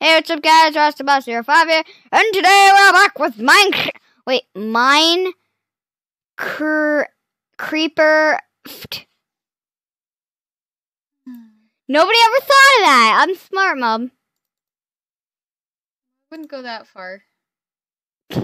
Hey, what's up, guys? RossTheBoss here, five here, and today we're back with mine. Wait, mine. Cr- creeper. Nobody ever thought of that. I'm smart, mom. Wouldn't go that far.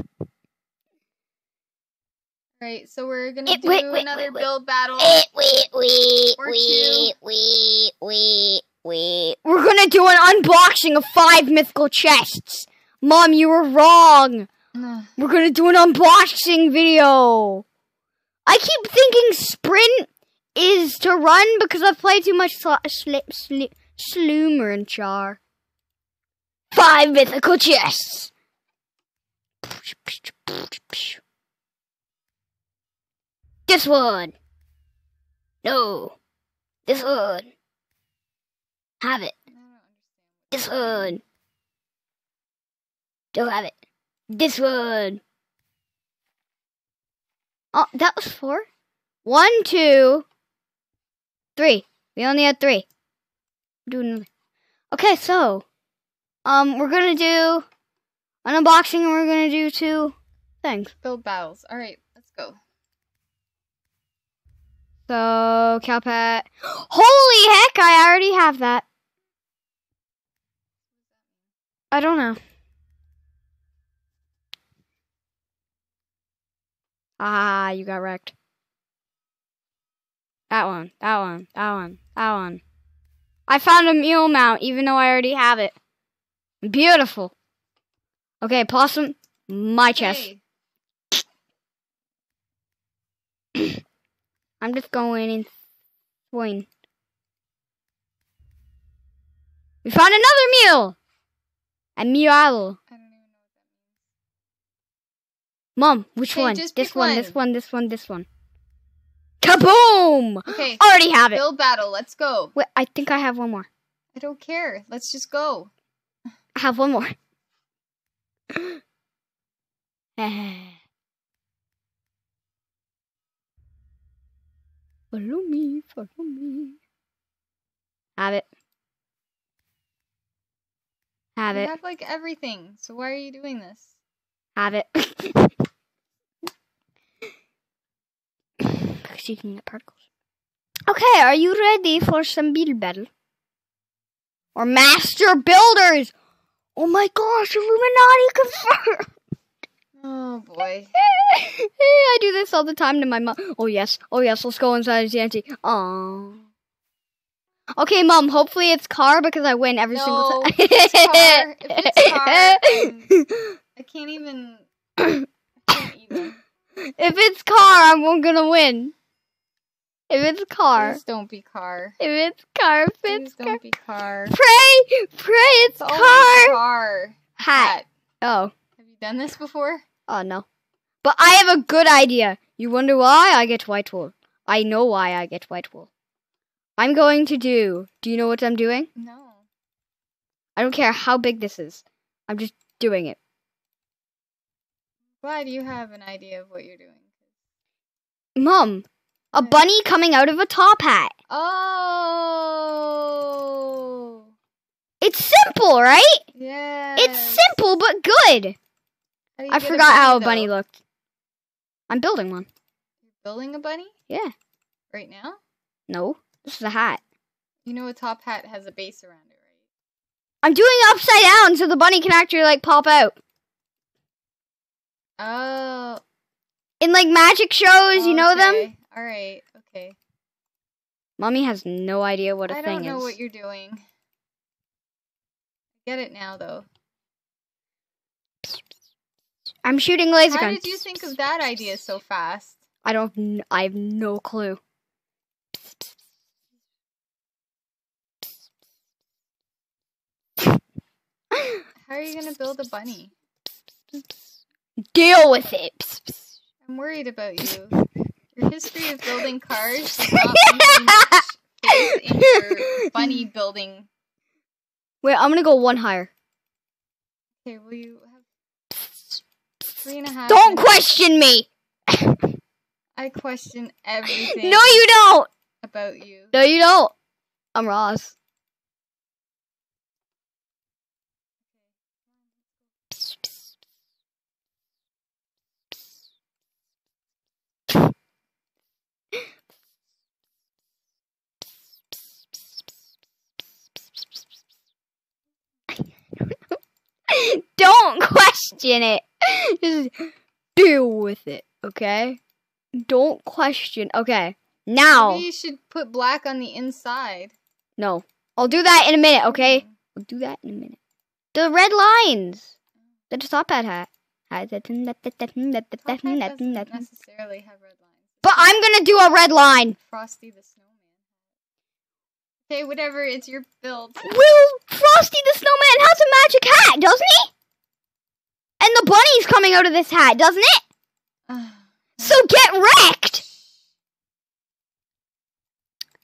Right, so we're gonna Eh, do wait, wait, another wait, wait. build battle. Wait, wait, Or wait, wait, wait, wait. We're gonna do an unboxing of five mythical chests. Mom, you were wrong. We're gonna do an unboxing video. I keep thinking sprint is to run because I've played too much sl- sli- sli- Sloomer and Char. Five mythical chests. This one. No. This one. Have it. I don't understand. This one. Don't have it. This one. Oh, that was four. One, two, three. We only had three. Do another. Okay, so, um, we're gonna do an unboxing, and we're gonna do two things. Build battles. All right, let's go. So, Cowpet. Holy heck! I already have that. I don't know. Ah, you got wrecked. That one, that one, that one, that one. I found a mule mount, even though I already have it. Beautiful. Okay, possum, my chest. Hey, I'm just going and swing. We found another meal! A mule. I don't even know Mom, which Okay, one? just This one, one. this one, this one, this one. Kaboom! what that means. Okay, Already have it. build battle. Let's go. Wait, I think I have one more. I don't care. Let's just go. I have one more. follow me, follow me. Have it. Have we it. have like everything. So why are you doing this? Have it. Because you can get particles. Okay, are you ready for some build battle? Or master builders? Oh my gosh, Illuminati confirmed! Oh boy. I do this all the time to my mom. Oh yes, oh yes, let's go inside the auntie. Aww. Okay, mom. Hopefully it's car because I win every single time. if it's car- if it's car, I can't even. I can't even. if it's car, I'm gonna win. If it's car, Please don't be car. if it's car, if Please it's car. don't be car. Pray, pray, it's It's car. car. Hat. Oh, Have you done this before? Oh no. But I have a good idea. You wonder why I get white wool? I know why I get white wool. I'm going to do. Do you know what I'm doing? No. I don't care how big this is. I'm just doing it. Glad you have an idea of what you're doing. Mom, a bunny coming out of a top hat. Oh. It's simple, right? Yeah. It's simple but good. Oh, I forgot how a bunny looked. I'm building one. You're building a bunny Yeah. right now. No, this is a hat. You know a top hat has a base around it, right? I'm doing it upside down so the bunny can actually like pop out. Oh. In like magic shows, you know them? All right. Okay. Mommy has no idea what a I thing is. I don't know is. what you're doing. Get it now, though. I'm shooting laser How guns. did you think of that idea so fast? I don't. I have no clue. How are you gonna build a bunny? Deal with it. I'm worried about you. Your history of building cars does not in your bunny building. Wait, I'm gonna go one higher. Okay, will you three and a half. Don't question me. I question everything. No, you don't. About you. No, you don't. I'm Ross. Don't question it. Just deal with it, okay? Don't question. Okay. Now. Maybe you should put black on the inside. No. I'll do that in a minute, okay? I'll do that in a minute. The red lines. The top hat hat. Top hat doesn't necessarily have red lines. But I'm gonna do a red line. Frosty the Snowman. Okay, whatever. It's your build. Will Frosty the Snowman has a magic hat, doesn't he? And the bunny's coming out of this hat, doesn't it? So get wrecked!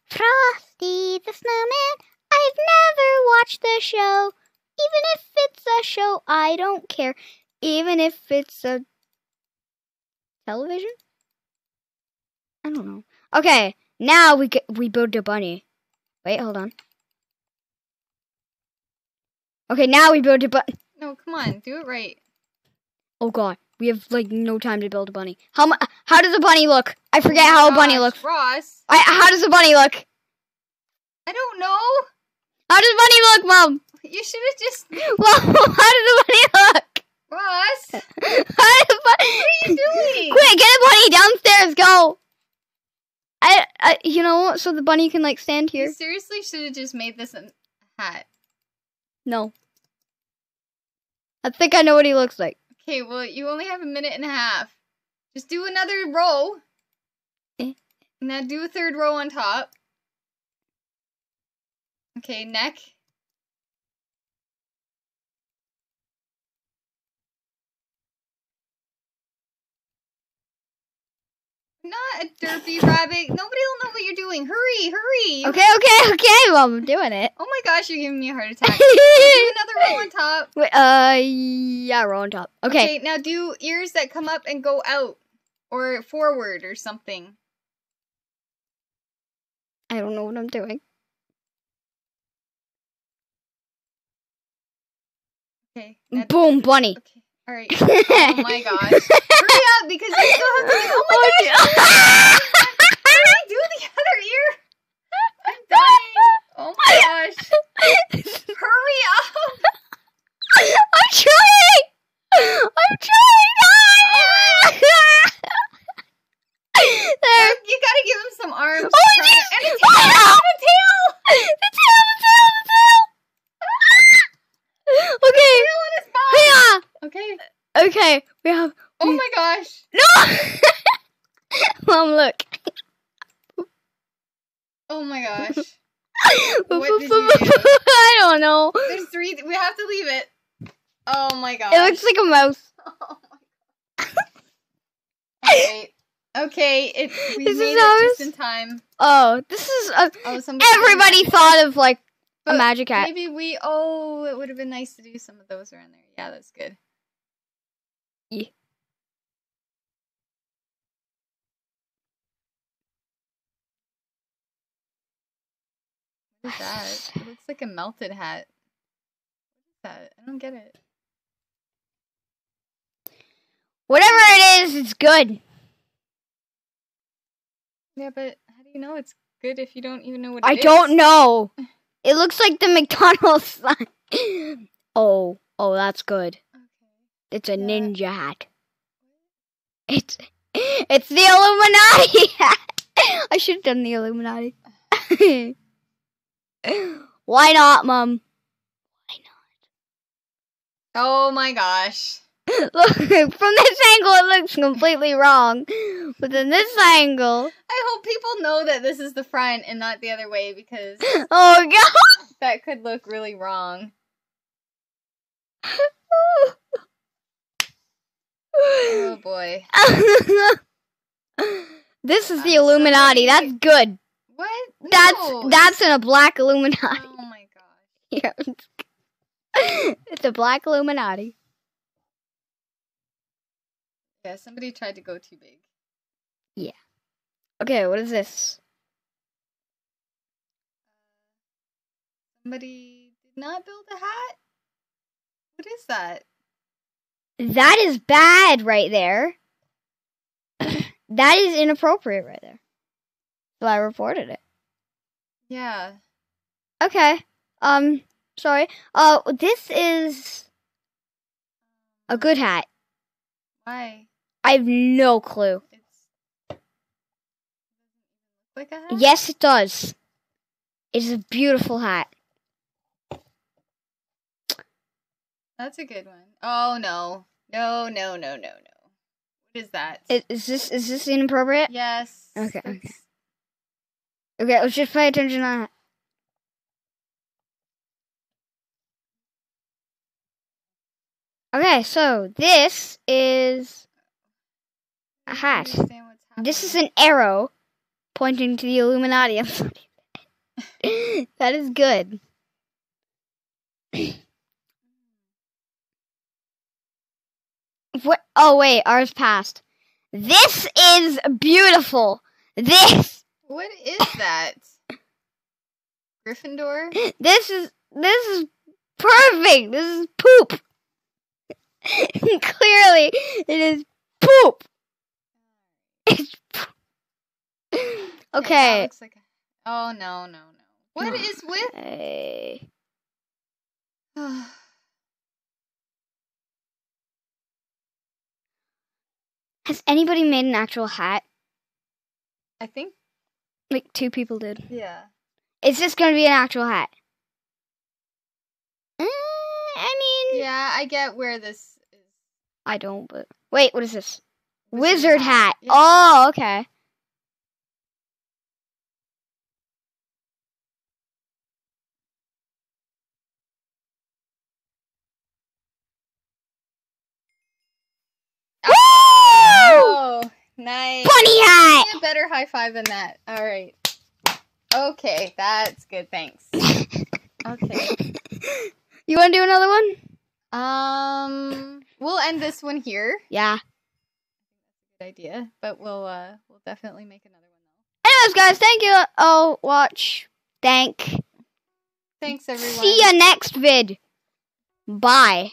Frosty the Snowman, I've never watched the show. Even if it's a show, I don't care. Even if it's a television? I don't know. Okay, now we get we build a bunny. Wait, hold on. Okay, now we build a bunny. No, come on, do it right. Oh god, we have like no time to build a bunny. How How does a bunny look? I forget Oh how a bunny gosh, looks. Ross. I, how does a bunny look? I don't know. How does a bunny look, mom? You should have just Well, how does a bunny look? Ross. How does a bunny? What are you doing? Quick, get a bunny downstairs. Go. I, I, you know, so the bunny can like stand here. You seriously should have just made this a hat. No. I think I know what he looks like. Okay, well, you only have a minute and a half. Just do another row. Eh. Now do a third row on top. Okay, neck. Not a derpy rabbit. Nobody will know what you're doing. Hurry, hurry. Okay, okay, okay, Well, I'm doing it. Oh my gosh, you're giving me a heart attack. do another row on top. Wait, uh, yeah, we're on top. Okay. Okay, now do ears that come up and go out or forward or something. I don't know what I'm doing. Okay. Boom, bunny. Okay. All right. Oh my gosh. Hurry up because you still have to. Oh my gosh. gosh. Hurry, do the other ear. I'm dying. Oh my gosh. Hurry up. I'm trying. I'm trying. there. You gotta give him some arms. Oh, and jeez. a tail. Oh, And a tail. The tail, the tail, the tail. Okay. Tail in his body. Yeah. Okay. Okay. We have. Oh my gosh. No. Mom, look. Oh my gosh. What did you do? Know. There's three. We have to leave it. Oh my god. It looks like a mouse. Oh my Okay. Okay, it we This is it just in time. Oh, this is a, Oh, somebody everybody thought of like a magic hat. Maybe we. Oh, it would have been nice to do some of those around there. Yeah, that's good. Yeah. What is that? It looks like a melted hat. What is that? I don't get it. Whatever it is, it's good. Yeah, but how do you know it's good if you don't even know what I it is? don't know. It looks like the McDonald's sign. oh, oh, that's good. Okay. It's a Yeah. ninja hat. It's it's the Illuminati hat. I should have done the Illuminati. Why not, Mom? Why not? Oh my gosh. Look, from this angle, it looks completely wrong. But in this angle, I hope people know that this is the front and not the other way because oh god! that could look really wrong. Oh boy. this is the Illuminati. sorry. That's good. What? That's No, that's in a black Illuminati. Oh my gosh. Yeah, it's, it's a black Illuminati. Yeah, somebody tried to go too big. Yeah. Okay, what is this? Uh, somebody did not build a hat? What is that? That is bad right there. that is inappropriate right there. So I reported it. Yeah. Okay. Um, sorry. Uh, this is A good hat. Why? I have no clue. It's like a hat. Yes, it does. It is a beautiful hat. That's a good one. Oh no. No, no, no, no, no. What is that? Is, Is this is this inappropriate? yes. Okay, okay. Okay, let's just pay attention on it. Okay, so this is a hat. This is an arrow pointing to the Illuminati. That is good. what? Oh wait, ours passed. This is beautiful. This, What is that? Gryffindor? this is this is perfect. This is poop. Clearly, it is poop. It's poop. Okay. looks like a- Oh no, no, no. What No. is with Hey. Has anybody made an actual hat? I think Like two people did. yeah. Is this going to be an actual hat? Uh, I mean, Yeah, I get where this is. I don't. But wait, what is this? Wizard Wizard hat. hat, yeah. Oh, okay. Woo! Oh, nice. Bunny hat. A better high five than that. All right. Okay, that's good. Thanks. Okay. You want to do another one? Um, we'll end this one here. Yeah. Good idea, but we'll uh we'll definitely make another one though. Anyways, guys, thank you. Oh, watch. Thank. Thanks everyone. See you next vid. Bye.